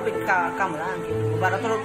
berpikir ke gitu barat terus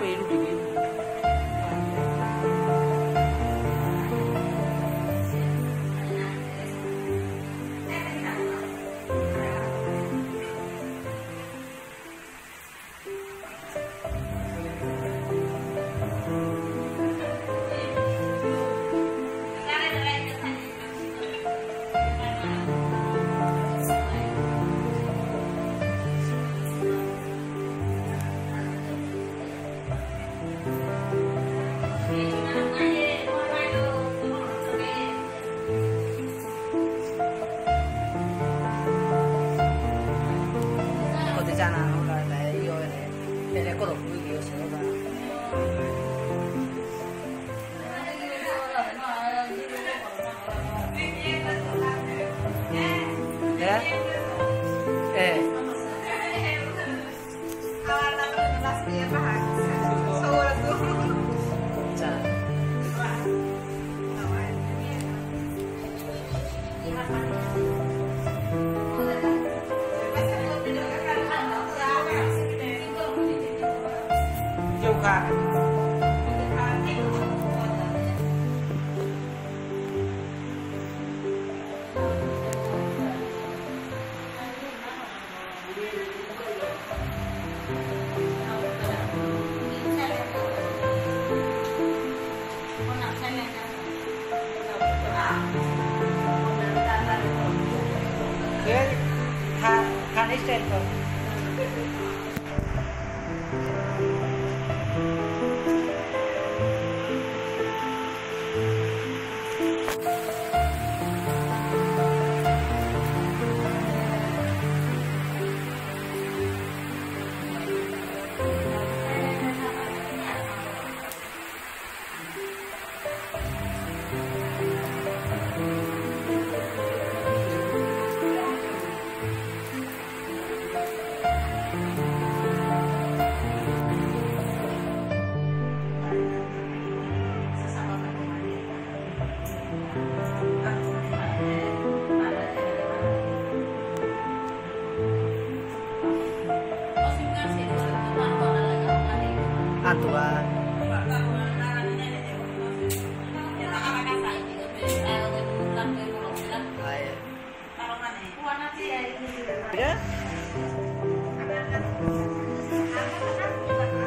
Ya.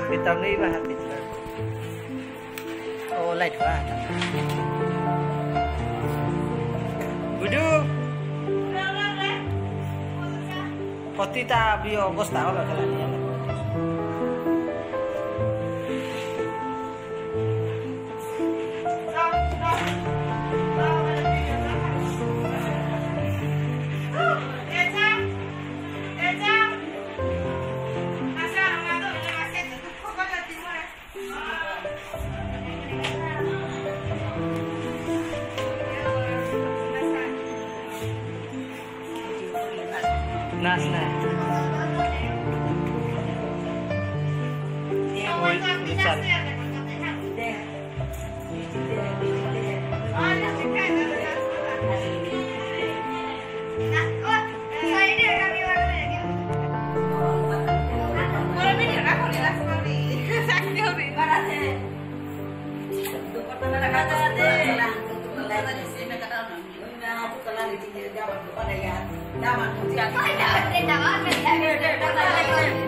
Bintang ni ba bintang. Oh, light ba? Budu. Poti ta bio bos tao 大家注意啊！快点，快点，快点！对对对对。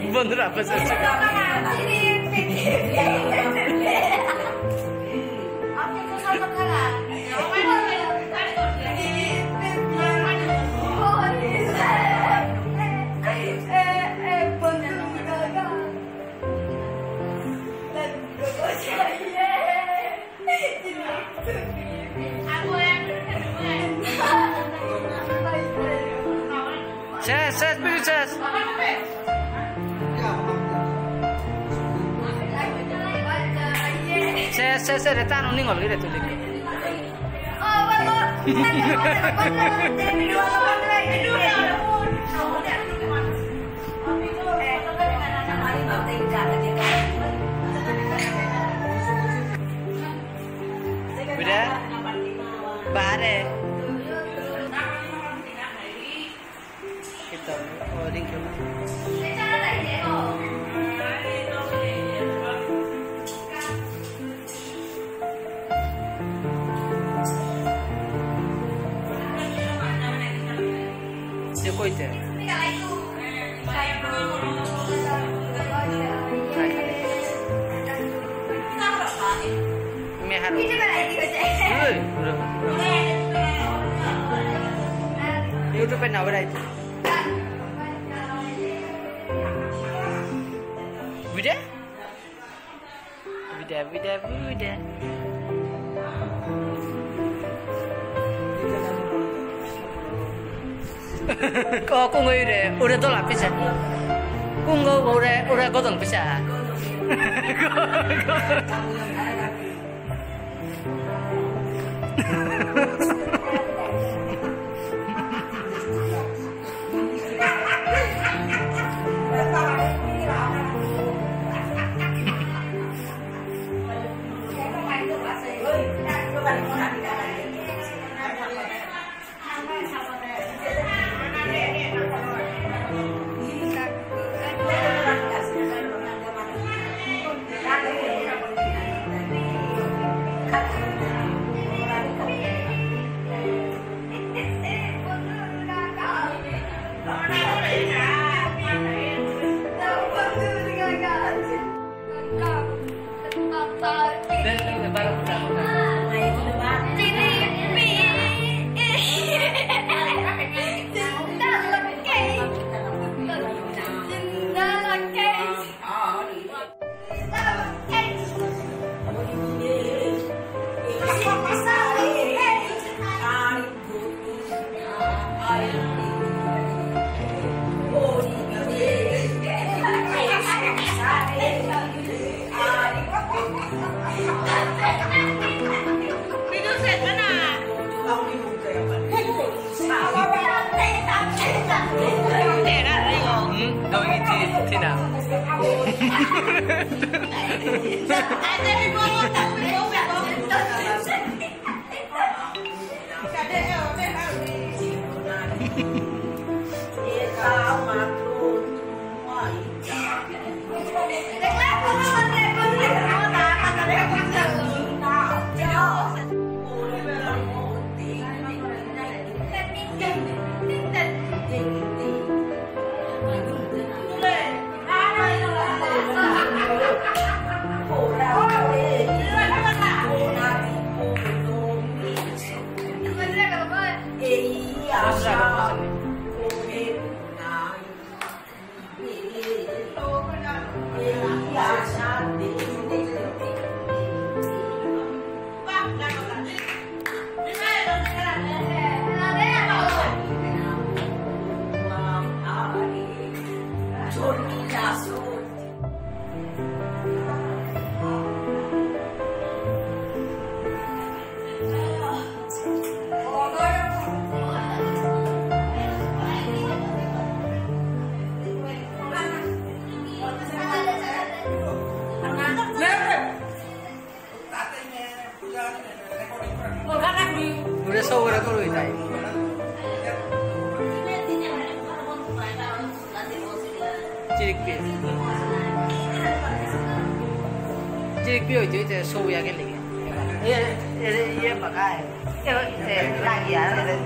你问他俩分谁 से रहता है उन्हीं गलगी रहती है Dia kau itu. Mehar. Oi, bro. 哦，公狗有点，有点多啦，不是？公狗我嘞，我嘞各种不是啊。se, se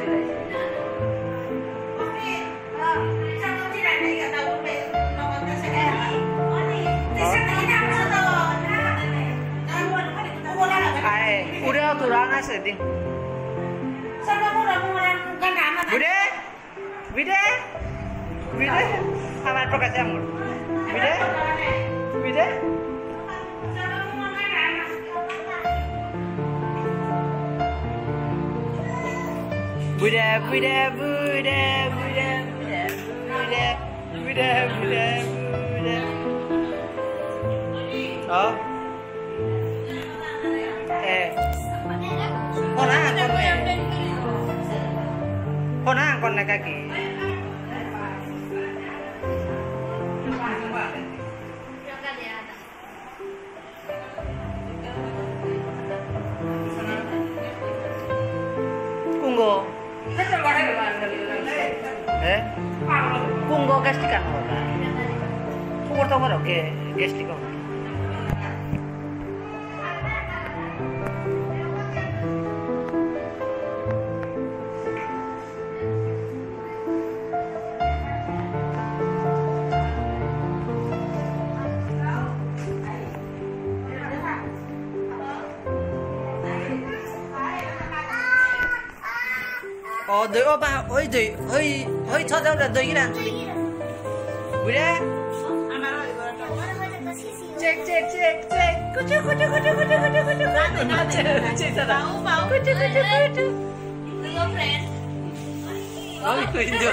tuh rana sedih. Bude, bude, bude, aman prokas yang bude, bude. Bude, bude, bude, bude, bude, bude, bude, bude, bude. Oh. orang kon orang naik lagi. kunggo eh kunggo gas dikan kunggo tonggo oke gas dikan 人對我把可以對可以可以錯咗人對嘅人，會咧？check check check check. Kucu kucu kucu kucu kucu kucu kucu kucu mau mau kucu kucu kucu hello friend. Oh itu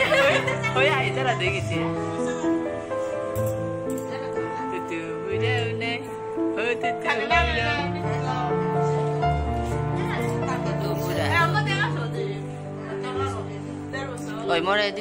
oh ya itu ada gitu ya tutu udah udah oh tutu udah 什么呢弟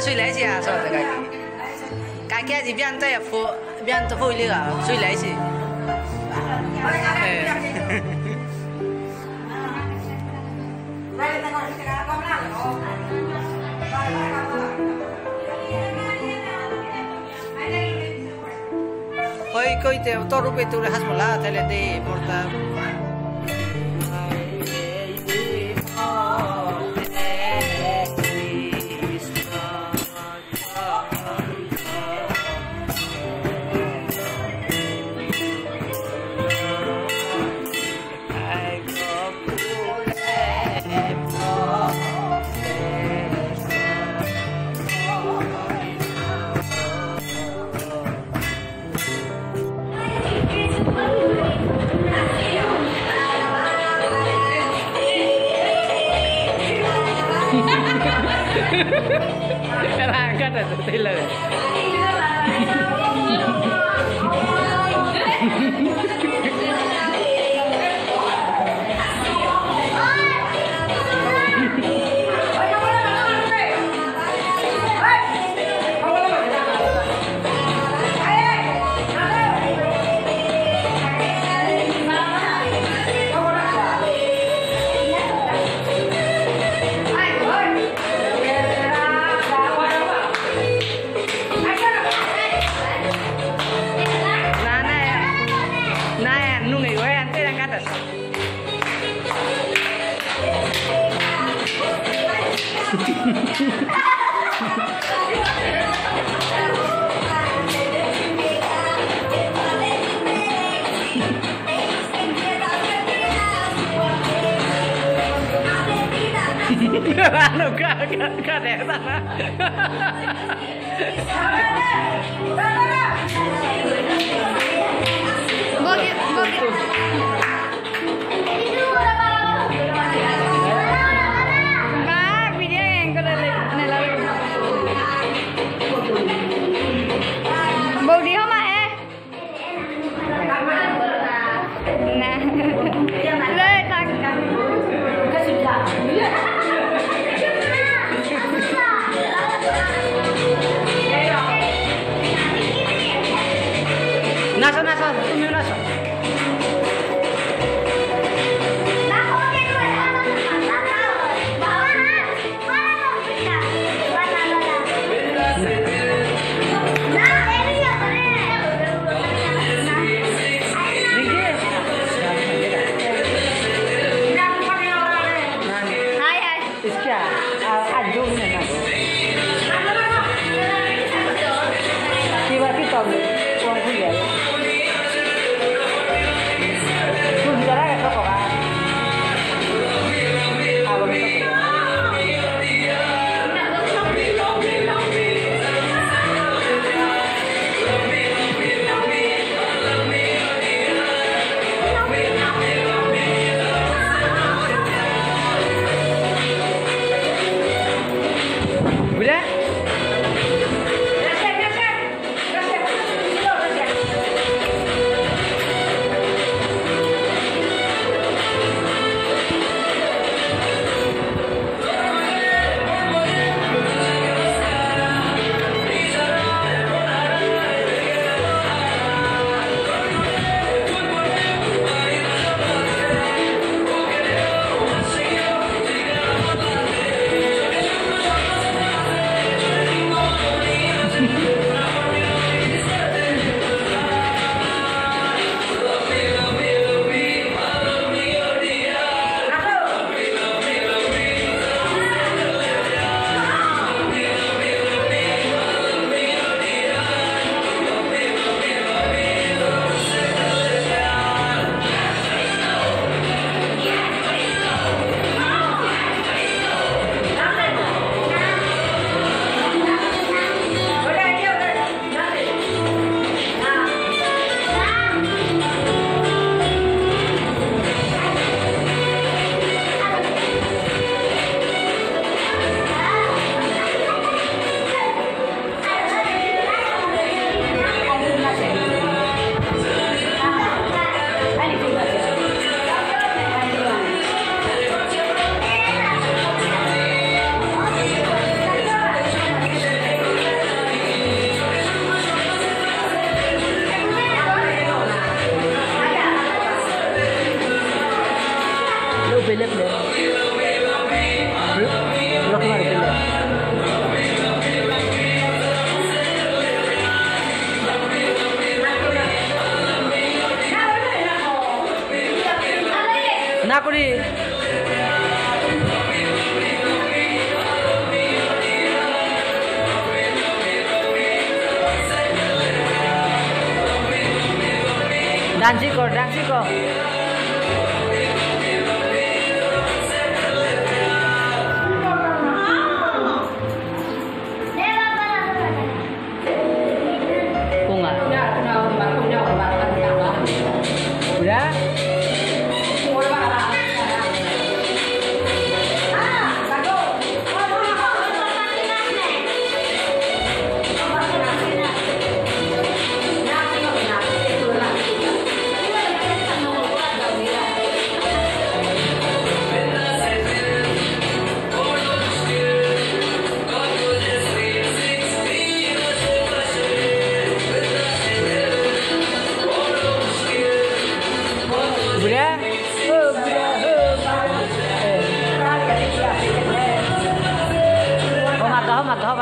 这谁来啊？说这个，该开始变再富，变再富了啊，谁来去？Hoy coite, todo rupe tu le has molado, te le di, por. Cara angkat ada trailer. Anu ka ka ka desa. Body না করি। ডান্সি কর ডান্সি কর। Oh, mata, oh,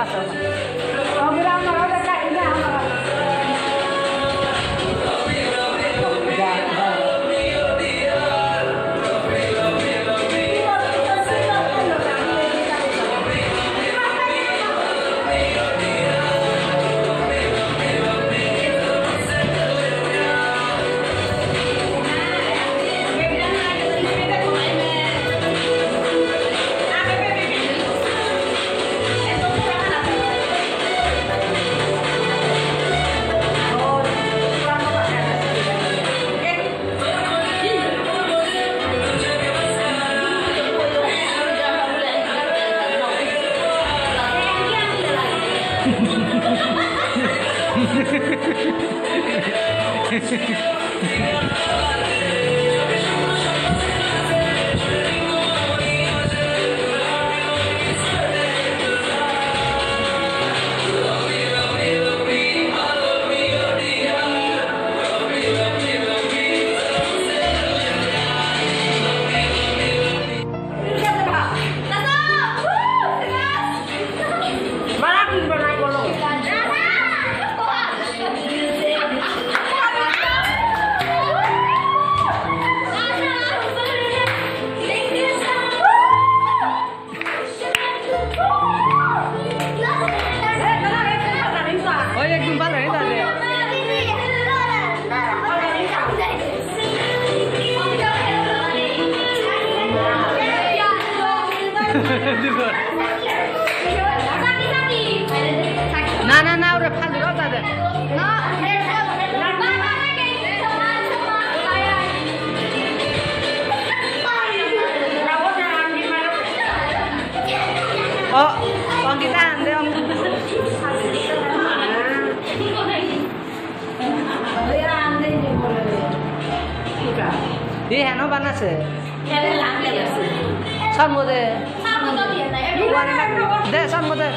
De.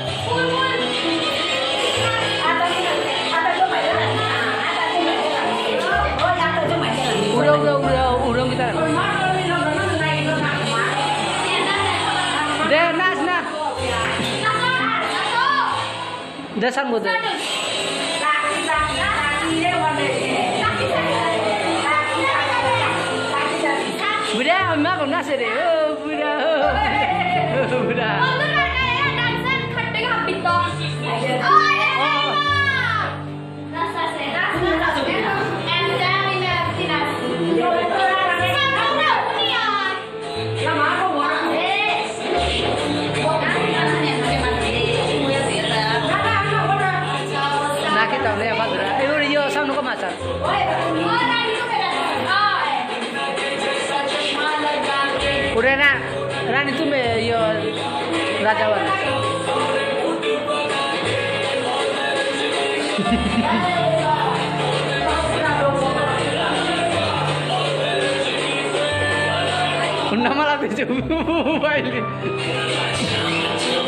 Udah, udah, udah, udah kita. De nas nas. Budak, deh. Oh, budak. Udah nak, ran itu me yo.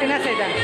Ya tara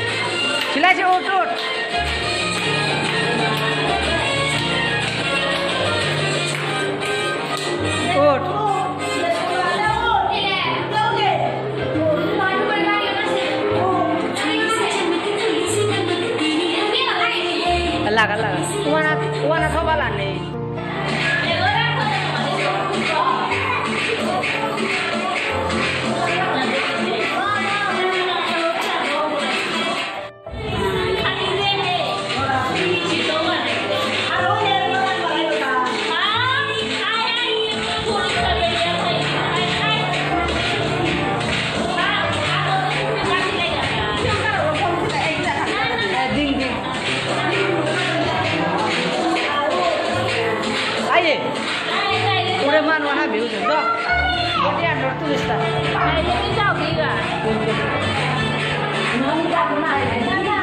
Nunca más.